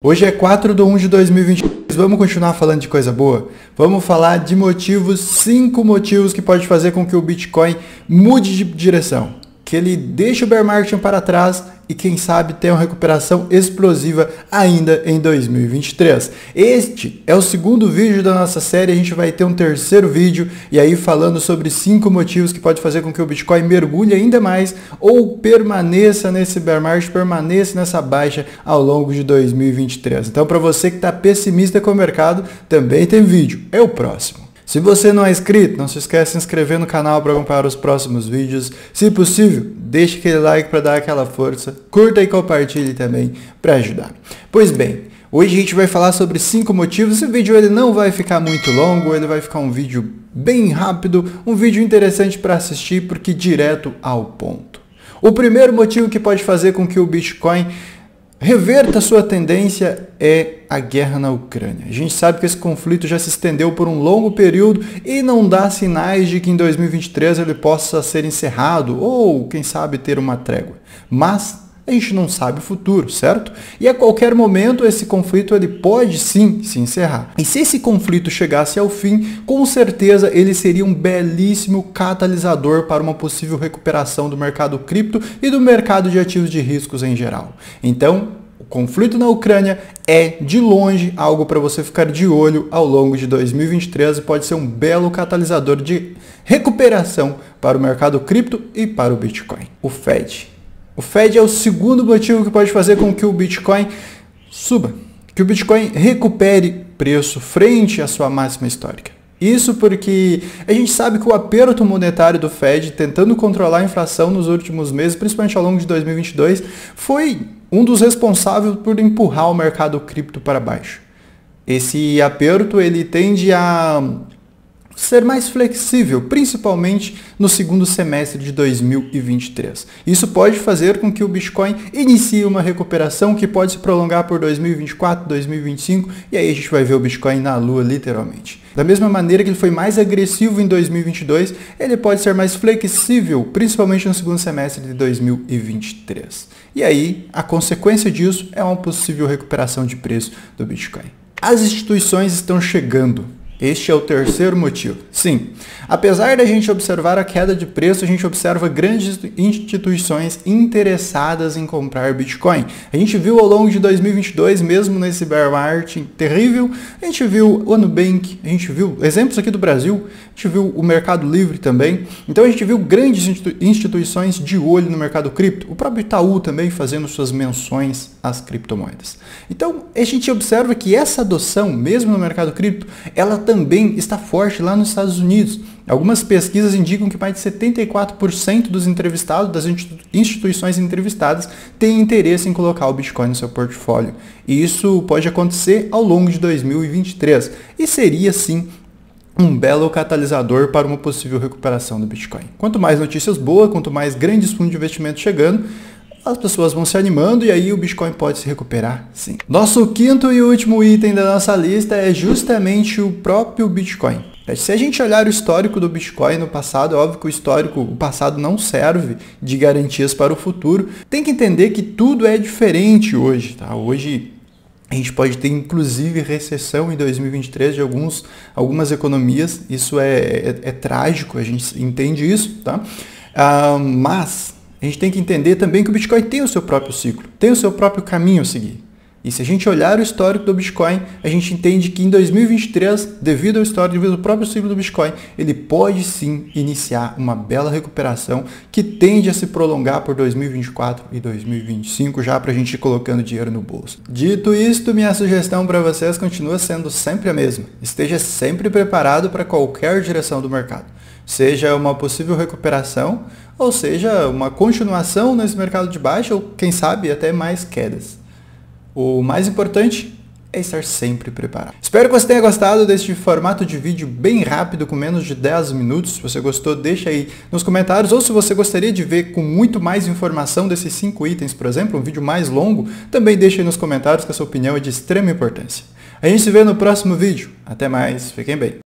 Hoje é 4 de 1 de 2022, vamos continuar falando de coisa boa? Vamos falar de motivos, 5 motivos que pode fazer com que o Bitcoin mude de direção que ele deixe o bear market para trás e quem sabe tenha uma recuperação explosiva ainda em 2023. Este é o segundo vídeo da nossa série, a gente vai ter um terceiro vídeo e aí falando sobre cinco motivos que pode fazer com que o Bitcoin mergulhe ainda mais ou permaneça nesse bear market, permaneça nessa baixa ao longo de 2023. Então para você que está pessimista com o mercado, também tem vídeo. É o próximo. Se você não é inscrito, não se esqueça de se inscrever no canal para acompanhar os próximos vídeos. Se possível, deixe aquele like para dar aquela força. Curta e compartilhe também para ajudar. Pois bem, hoje a gente vai falar sobre cinco motivos. Esse vídeo ele não vai ficar muito longo, ele vai ficar um vídeo bem rápido, um vídeo interessante para assistir porque direto ao ponto. O primeiro motivo que pode fazer com que o Bitcoin reverta sua tendência é a guerra na Ucrânia. A gente sabe que esse conflito já se estendeu por um longo período e não dá sinais de que em 2023 ele possa ser encerrado ou, quem sabe, ter uma trégua. Mas a gente não sabe o futuro, certo? E a qualquer momento esse conflito ele pode sim se encerrar. E se esse conflito chegasse ao fim, com certeza ele seria um belíssimo catalisador para uma possível recuperação do mercado cripto e do mercado de ativos de riscos em geral. Então, o conflito na Ucrânia é, de longe, algo para você ficar de olho ao longo de 2023 e pode ser um belo catalisador de recuperação para o mercado cripto e para o Bitcoin. O Fed o Fed é o segundo motivo que pode fazer com que o Bitcoin suba, que o Bitcoin recupere preço frente à sua máxima histórica. Isso porque a gente sabe que o aperto monetário do Fed tentando controlar a inflação nos últimos meses, principalmente ao longo de 2022, foi um dos responsáveis por empurrar o mercado cripto para baixo. Esse aperto ele tende a ser mais flexível, principalmente no segundo semestre de 2023. Isso pode fazer com que o Bitcoin inicie uma recuperação que pode se prolongar por 2024, 2025 e aí a gente vai ver o Bitcoin na lua literalmente. Da mesma maneira que ele foi mais agressivo em 2022, ele pode ser mais flexível, principalmente no segundo semestre de 2023. E aí, a consequência disso é uma possível recuperação de preço do Bitcoin. As instituições estão chegando este é o terceiro motivo. Sim, apesar da gente observar a queda de preço, a gente observa grandes instituições interessadas em comprar Bitcoin. A gente viu ao longo de 2022, mesmo nesse bear market terrível, a gente viu o Nubank, a gente viu exemplos aqui do Brasil, a gente viu o Mercado Livre também. Então a gente viu grandes instituições de olho no mercado cripto. O próprio Itaú também fazendo suas menções às criptomoedas. Então a gente observa que essa adoção, mesmo no mercado cripto, ela também está forte lá nos Estados Unidos. Algumas pesquisas indicam que mais de 74% dos entrevistados, das instituições entrevistadas, têm interesse em colocar o Bitcoin no seu portfólio. E isso pode acontecer ao longo de 2023. E seria, sim, um belo catalisador para uma possível recuperação do Bitcoin. Quanto mais notícias boas, quanto mais grandes fundos de investimento chegando, as pessoas vão se animando e aí o Bitcoin pode se recuperar, sim. Nosso quinto e último item da nossa lista é justamente o próprio Bitcoin. Se a gente olhar o histórico do Bitcoin no passado, é óbvio que o histórico, o passado não serve de garantias para o futuro. Tem que entender que tudo é diferente hoje, tá? Hoje a gente pode ter inclusive recessão em 2023 de alguns, algumas economias. Isso é, é, é trágico, a gente entende isso, tá? Uh, mas a gente tem que entender também que o Bitcoin tem o seu próprio ciclo, tem o seu próprio caminho a seguir. E se a gente olhar o histórico do Bitcoin, a gente entende que em 2023, devido ao histórico, devido ao próprio ciclo do Bitcoin, ele pode sim iniciar uma bela recuperação que tende a se prolongar por 2024 e 2025, já para a gente ir colocando dinheiro no bolso. Dito isto, minha sugestão para vocês continua sendo sempre a mesma. Esteja sempre preparado para qualquer direção do mercado. Seja uma possível recuperação ou seja, uma continuação nesse mercado de baixa, ou quem sabe até mais quedas. O mais importante é estar sempre preparado. Espero que você tenha gostado deste formato de vídeo bem rápido, com menos de 10 minutos. Se você gostou, deixa aí nos comentários. Ou se você gostaria de ver com muito mais informação desses 5 itens, por exemplo, um vídeo mais longo, também deixa aí nos comentários que a sua opinião é de extrema importância. A gente se vê no próximo vídeo. Até mais, fiquem bem.